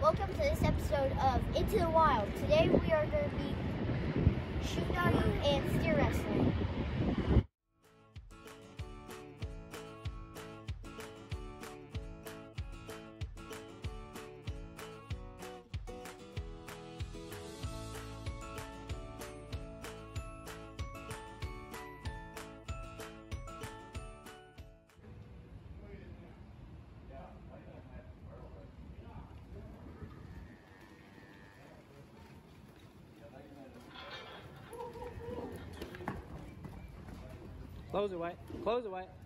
Welcome to this episode of Ento the Wild. Today we are going to be Close it, Wyatt. Close it, Wyatt.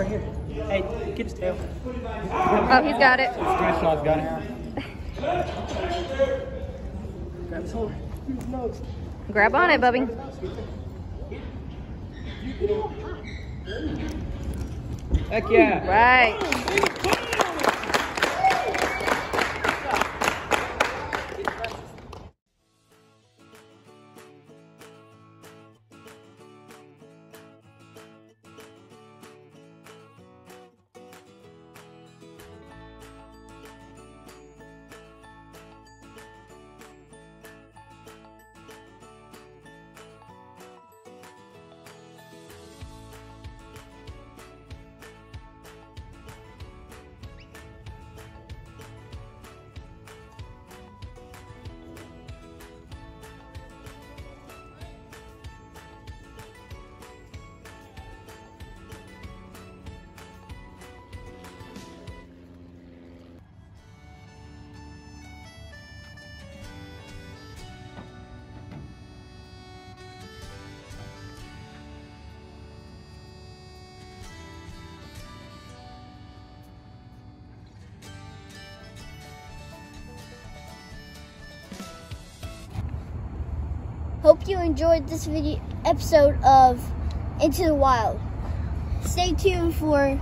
Right here. Hey, get his tail. Oh, he's got it. Stanislaus got it. Grab his hold. His nose. Grab on it, Bubby. Heck yeah. Right. Hope you enjoyed this video episode of Ento the Wild. Stay tuned for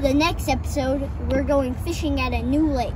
the next episode. We're going fishing at a new lake.